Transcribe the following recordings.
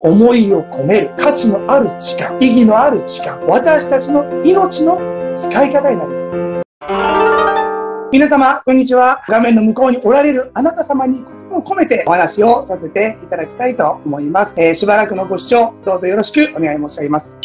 思いを込める価値のある時間、意義のある時間、私たちの命の使い方になります。皆様、こんにちは。画面の向こうにおられるあなた様に心を込めてお話をさせていただきたいと思います。えー、しばらくのご視聴、どうぞよろしくお願い申し上げます。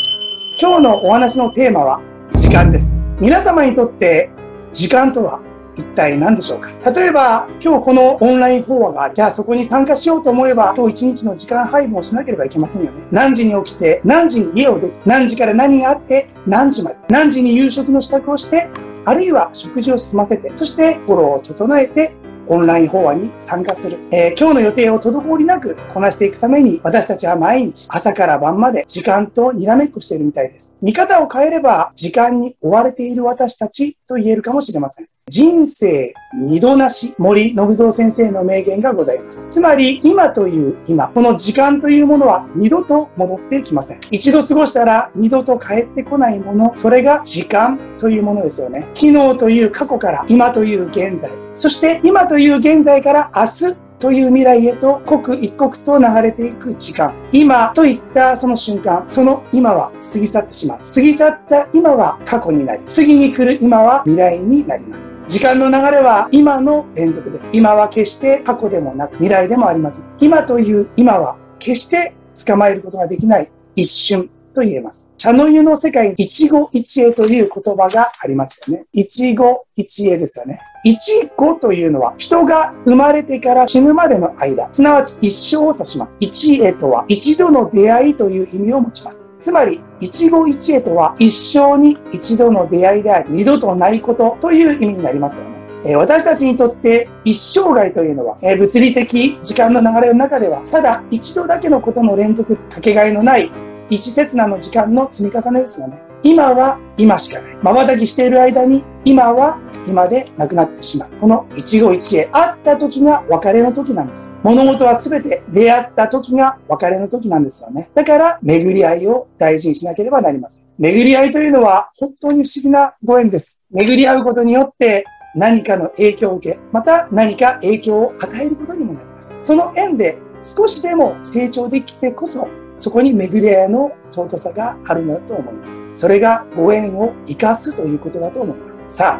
今日のお話のテーマは、時間です。皆様にとって、時間とは一体何でしょうか？例えば、今日このオンライン法話が、じゃあそこに参加しようと思えば、今日一日の時間配分をしなければいけませんよね。何時に起きて、何時に家を出て、何時から何があって、何時まで、何時に夕食の支度をして、あるいは食事を済ませて、そして心を整えて、オンライン法話に参加する、えー、今日の予定を滞りなくこなしていくために、私たちは毎日朝から晩まで時間とにらめっこしているみたいです。見方を変えれば、時間に追われている私たちと言えるかもしれません。人生二度なし、森信蔵先生の名言がございます。つまり、今という今、この時間というものは二度と戻ってきません。一度過ごしたら二度と帰ってこないもの、それが時間というものですよね。昨日という過去から今という現在、そして今という現在から明日という未来へと刻一刻と流れていく時間。今といったその瞬間、その今は過ぎ去ってしまう。過ぎ去った今は過去になり、次に来る今は未来になります。時間の流れは今の連続です。今は決して過去でもなく未来でもありません。今という今は決して捕まえることができない一瞬と言えます。茶の湯の世界に一期一会という言葉がありますよね。一期一会ですよね。一期というのは人が生まれてから死ぬまでの間、すなわち一生を指します。一会とは一度の出会いという意味を持ちます。つまり、一期一会とは一生に一度の出会いであり、二度とないことという意味になりますよね。私たちにとって一生涯というのは、物理的時間の流れの中では、ただ一度だけのことの連続、かけがえのない一刹那の時間の積み重ねですよね。今は今しかない。瞬きしている間に、今は今でなくなってしまう。この一期一会。会った時が別れの時なんです。物事は全て出会った時が別れの時なんですよね。だから、巡り合いを大事にしなければなりません。巡り合いというのは本当に不思議なご縁です。巡り合うことによって何かの影響を受け、また何か影響を与えることにもなります。その縁で少しでも成長できてこそそこに巡り合いの尊さがあるのだと思います。それがご縁を生かすということだと思います。さあ、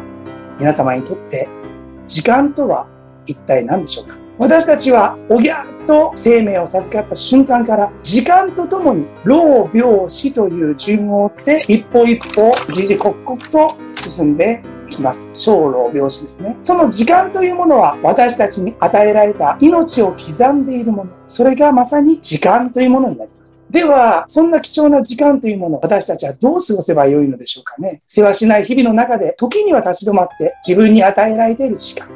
皆様にとって時間とは一体何でしょうか？私たちはおぎゃっと生命を授かった瞬間から時間とともに老病死という順を追って一歩一歩時々刻々と進んでいきます。小老病死ですね。その時間というものは私たちに与えられた命を刻んでいるもの。それがまさに時間というものになります。では、そんな貴重な時間というものを私たちはどう過ごせばよいのでしょうかね。世話しない日々の中で時には立ち止まって自分に与えられている時間。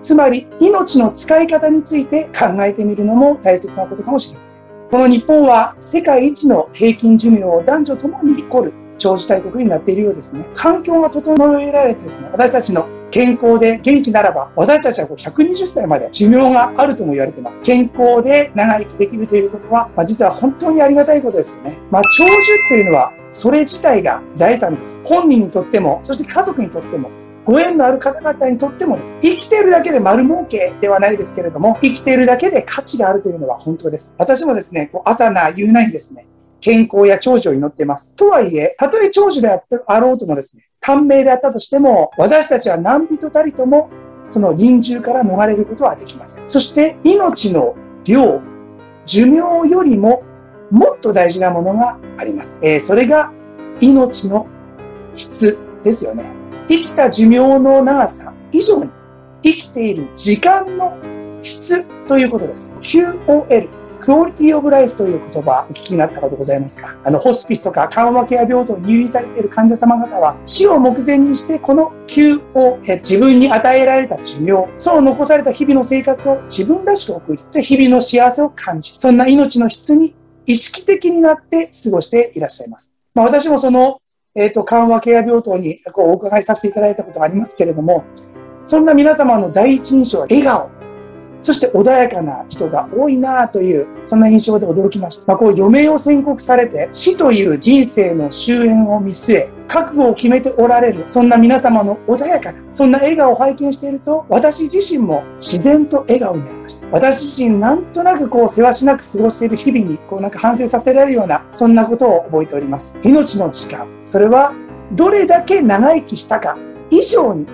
つまり命の使い方について考えてみるのも大切なことかもしれません。この日本は世界一の平均寿命を男女ともに誇る長寿大国になっているようですね。環境が整えられてですね、私たちの健康で元気ならば、私たちは120歳まで寿命があるとも言われています。健康で長生きできるということは、まあ、実は本当にありがたいことですよね。まあ、長寿っていうのは、それ自体が財産です。本人にとっても、そして家族にとっても、ご縁のある方々にとってもです。生きてるだけで丸儲けではないですけれども、生きているだけで価値があるというのは本当です。私もですね、こう朝な、夕なにですね、健康や長寿を祈っています。とはいえ、たとえ長寿であろうともですね、短命であったとしても、私たちは何人たりとも、その臨終から逃れることはできません。そして、命の量、寿命よりも、もっと大事なものがあります。えー、それが、命の質ですよね。生きた寿命の長さ以上に、生きている時間の質ということです。QOL。クオリティオブライフという言葉、お聞きになったことございますか？あの、ホスピスとか緩和ケア病棟に入院されている患者様方は、死を目前にして、この急を自分に与えられた寿命、そう残された日々の生活を自分らしく送り、日々の幸せを感じ、そんな命の質に意識的になって過ごしていらっしゃいます。まあ、私もその、えっ、ー、と、緩和ケア病棟にこうお伺いさせていただいたことがありますけれども、そんな皆様の第一印象は笑顔、そして穏やかな人が多いなという、そんな印象で驚きました。まあ、こう余命を宣告されて、死という人生の終焉を見据え、覚悟を決めておられる、そんな皆様の穏やかな、そんな笑顔を拝見していると、私自身も自然と笑顔になりました。私自身なんとなくこう、せわしなく過ごしている日々に、こうなんか反省させられるような、そんなことを覚えております。命の時間、それはどれだけ長生きしたか以上に、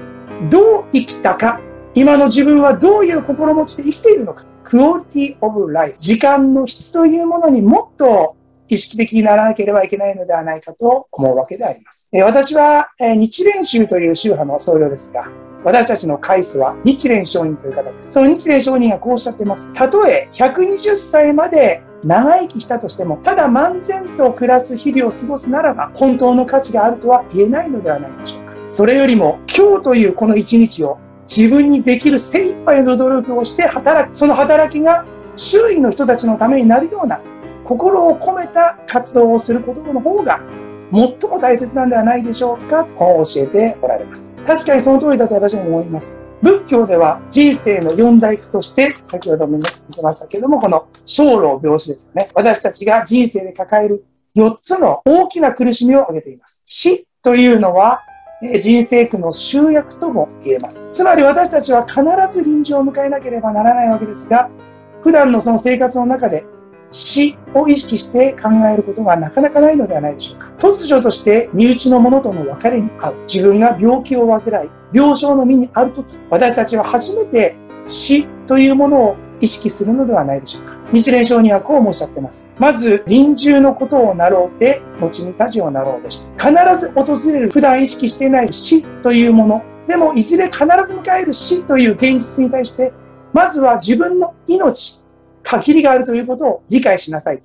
どう生きたか、今の自分はどういう心持ちで生きているのか、クオリティオブライフ、時間の質というものにもっと意識的にならなければいけないのではないかと思うわけであります。え私はえ日蓮宗という宗派の僧侶ですが、私たちのカイスは日蓮上人という方です。その日蓮上人がこうおっしゃっています。たとえ120歳まで長生きしたとしても、ただ漫然と暮らす日々を過ごすならば、本当の価値があるとは言えないのではないでしょうか。それよりも、今日というこの一日を自分にできる精一杯の努力をして働き、その働きが周囲の人たちのためになるような心を込めた活動をすることの方が最も大切なんではないでしょうかと教えておられます。確かにその通りだと私も思います。仏教では人生の四大苦として、先ほども見せましたけれども、この生老病死ですよね。私たちが人生で抱える4つの大きな苦しみを挙げています。死というのは、人生苦の集約とも言えます。つまり私たちは必ず臨終を迎えなければならないわけですが、普段のその生活の中で死を意識して考えることがなかなかないのではないでしょうか。突如として身内の者との別れに遭う。自分が病気を患い、病床の身にあるとき、私たちは初めて死というものを意識するのではないでしょうか。日蓮聖人はこう申し上げます。まず、臨終のことをなろうで、後に他事をなろうでした。必ず訪れる普段意識していない死というもの。でも、いずれ必ず迎える死という現実に対して、まずは自分の命、限りがあるということを理解しなさい。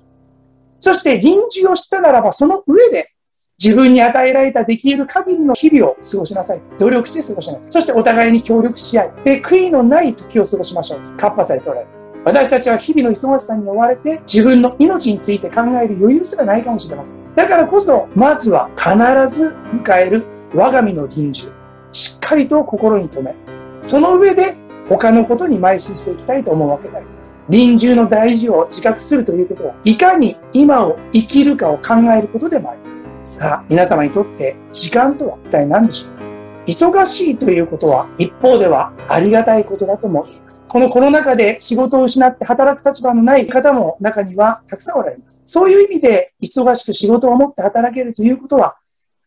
そして臨終を知ったならば、その上で自分に与えられたできる限りの日々を過ごしなさい。努力して過ごしなさい。そしてお互いに協力し合い、で悔いのない時を過ごしましょう。カッパされておられます。私たちは日々の忙しさに追われて、自分の命について考える余裕すらないかもしれません。だからこそ、まずは必ず迎える我が身の臨終。しっかりと心に留め、その上で他のことに邁進していきたいと思うわけであります。臨終の大事を自覚するということは、いかに今を生きるかを考えることでもあります。さあ、皆様にとって時間とは一体何でしょうか？忙しいということは一方ではありがたいことだとも言います。このコロナ禍で仕事を失って働く立場のない方も中にはたくさんおられます。そういう意味で忙しく仕事を持って働けるということは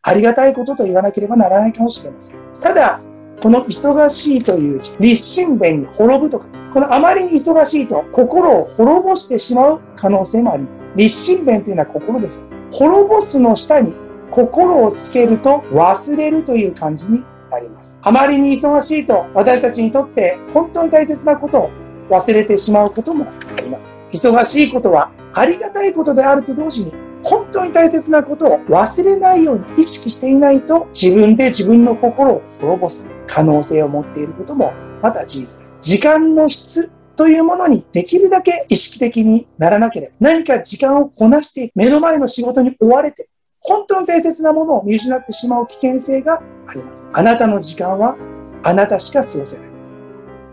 ありがたいことと言わなければならないかもしれません。ただ、この忙しいという字、立身弁に滅ぶとか、このあまりに忙しいと心を滅ぼしてしまう可能性もあります。立身弁というのは心です。滅ぼすの下に心をつけると忘れるという感じになります。あまりに忙しいと私たちにとって本当に大切なことを忘れてしまうこともあります。忙しいことはありがたいことであると同時に本当に大切なことを忘れないように意識していないと自分で自分の心を滅ぼす可能性を持っていることもまた事実です。時間の質というものにできるだけ意識的にならなければ何か時間をこなして目の前の仕事に追われて本当に大切なものを見失ってしまう危険性があります。あなたの時間はあなたしか過ごせない。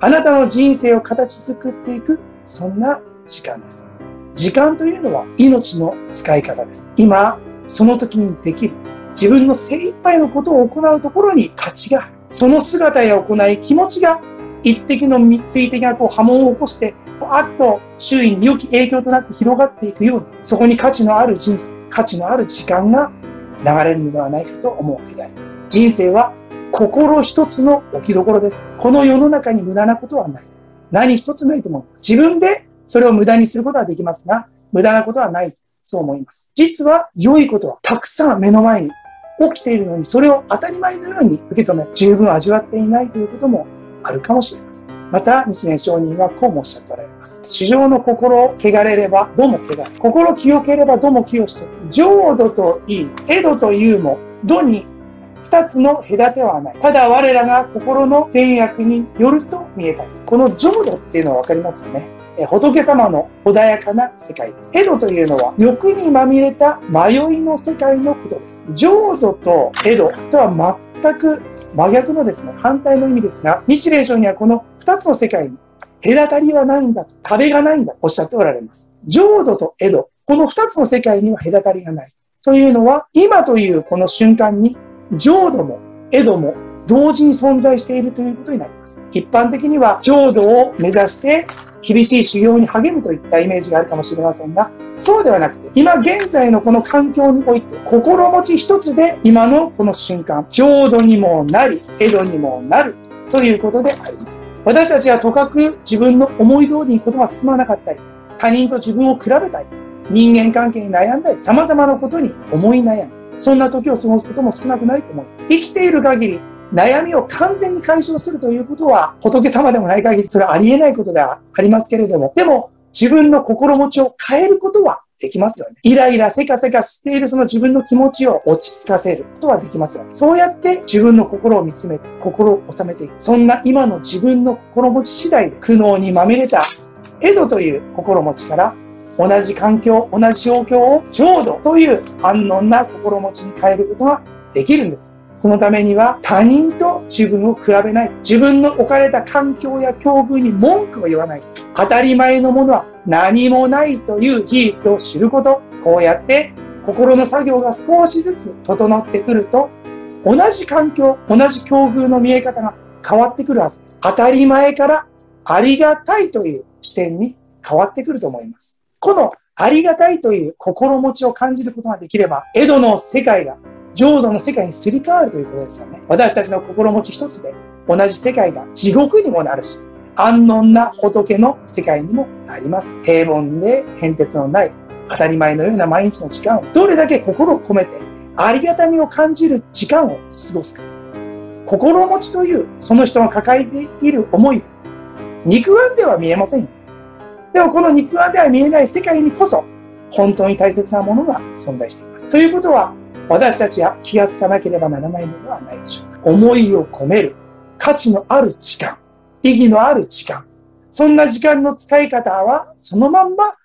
あなたの人生を形作っていく、そんな時間です。時間というのは命の使い方です。今、その時にできる。自分の精一杯のことを行うところに価値がある。その姿や行い、気持ちが一滴の水滴がこう波紋を起こして、あっと周囲に良き影響となって広がっていくように、そこに価値のある人生、価値のある時間が流れるのではないかと思うわけであります。人生は心一つの置きどころです。この世の中に無駄なことはない。何一つないと思います。自分でそれを無駄にすることはできますが、無駄なことはない。そう思います。実は良いことはたくさん目の前に起きているのに、それを当たり前のように受け止め、十分味わっていないということもあるかもしれません。また、日蓮上人はこうもおっしゃっておられます。市場の心を汚れれば、ども汚れ。心清ければ、ども清しと。浄土といい、江戸というも、土に二つの隔てはない。ただ我らが心の善悪によると見えたりこの浄土っていうのはわかりますよね。仏様の穏やかな世界です。江戸というのは欲にまみれた迷いの世界のことです。浄土と江戸とは全く真逆のですね、反対の意味ですが、日蓮聖にはこの二つの世界に隔たりはないんだと、壁がないんだとおっしゃっておられます。浄土と江戸、この二つの世界には隔たりがない。というのは、今というこの瞬間に浄土も江戸も同時に存在しているということになります。一般的には浄土を目指して厳しい修行に励むといったイメージがあるかもしれませんが、そうではなくて、今現在のこの環境において、心持ち一つで今のこの瞬間、浄土にもなり、江戸にもなるということであります。私たちはとかく自分の思い通りにことが進まなかったり、他人と自分を比べたり、人間関係に悩んだり、様々なことに思い悩む。そんな時を過ごすことも少なくないと思います。生きている限り、悩みを完全に解消するということは、仏様でもない限り、それはありえないことではありますけれども、でも、自分の心持ちを変えることはできますよね。イライラ、せかせかしているその自分の気持ちを落ち着かせることはできますよね。そうやって自分の心を見つめて、心を収めていく。そんな今の自分の心持ち次第で苦悩にまみれた江戸という心持ちから同じ環境、同じ状況を浄土という安穏な心持ちに変えることができるんです。そのためには他人と自分を比べない。自分の置かれた環境や境遇に文句を言わない。当たり前のものは何もないという事実を知ること。こうやって心の作業が少しずつ整ってくると、同じ環境、同じ境遇の見え方が変わってくるはずです。当たり前からありがたいという視点に変わってくると思います。このありがたいという心持ちを感じることができれば、江戸の世界が浄土の世界にすり替わるということですよね。私たちの心持ち一つで同じ世界が地獄にもなるし、安穏な仏の世界にもなります。平凡で変哲のない当たり前のような毎日の時間をどれだけ心を込めてありがたみを感じる時間を過ごすか。心持ちというその人が抱えている思い、肉眼では見えませんよ。でもこの肉眼では見えない世界にこそ本当に大切なものが存在しています。ということは私たちは気がつかなければならないのではないでしょうか。思いを込める価値のある時間、意義のある時間。そんな時間の使い方はそのまんま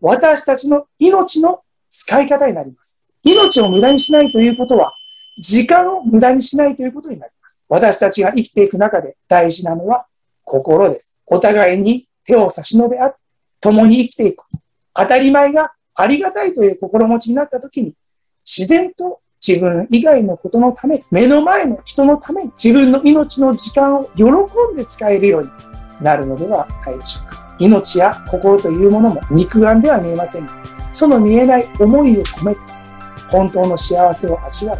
私たちの命の使い方になります。命を無駄にしないということは時間を無駄にしないということになります。私たちが生きていく中で大事なのは心です。お互いに手を差し伸べ合って共に生きていく。当たり前がありがたいという心持ちになった時に自然と自分以外のことのため、目の前の人のために自分の命の時間を喜んで使えるようになるのではないでしょうか。命や心というものも肉眼では見えませんが、その見えない思いを込めて、本当の幸せを味わう、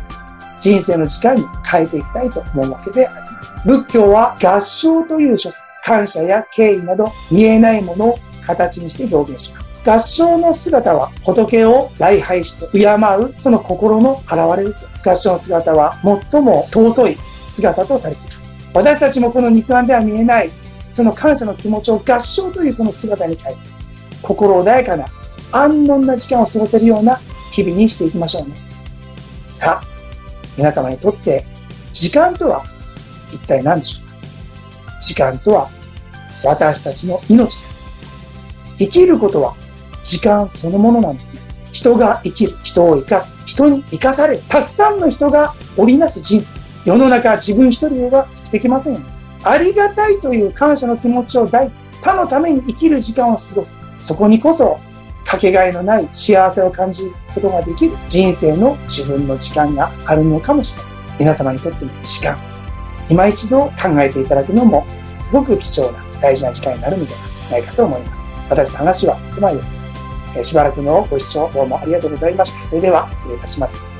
人生の時間に変えていきたいと思うわけであります。仏教は合唱という書説、感謝や敬意など見えないものを形にして表現します。合唱の姿は仏を礼拝して敬うその心の表れですよ。合唱の姿は最も尊い姿とされています。私たちもこの肉眼では見えないその感謝の気持ちを合唱というこの姿に変えて心穏やかな安穏な時間を過ごせるような日々にしていきましょうね。さあ、皆様にとって時間とは一体何でしょうか？時間とは私たちの命です。生きることは時間そのものなんですね。人が生きる、人を生かす、人に生かされる、たくさんの人が織りなす人生。世の中自分一人では生きてきませんよ。ありがたいという感謝の気持ちを抱い他のために生きる時間を過ごす。そこにこそ、かけがえのない幸せを感じることができる人生の自分の時間があるのかもしれません。皆様にとっての時間、今一度考えていただくのも、すごく貴重な大事な時間になるのではないかと思います。私の話はここまでです。しばらくのご視聴どうもありがとうございました。それでは失礼いたします。